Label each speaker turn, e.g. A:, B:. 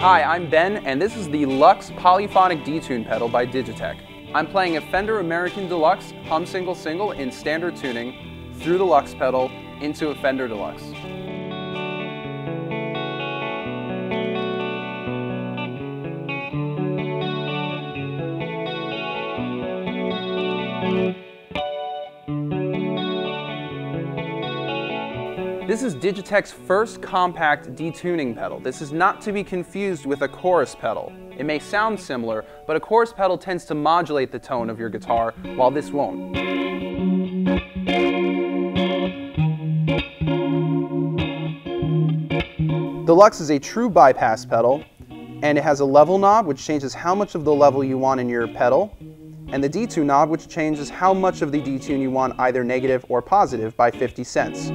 A: I'm Ben, and this is the Luxe Polyphonic Detune pedal by Digitech. I'm playing a Fender American Deluxe Hum Single Single in standard tuning through the Luxe pedal into a Fender Deluxe. This is Digitech's first compact detuning pedal. This is not to be confused with a chorus pedal. It may sound similar, but a chorus pedal tends to modulate the tone of your guitar, while this won't. The Luxe is a true bypass pedal, and it has a level knob which changes how much of the level you want in your pedal, and the detune knob which changes how much of the detune you want either negative or positive by 50 cents.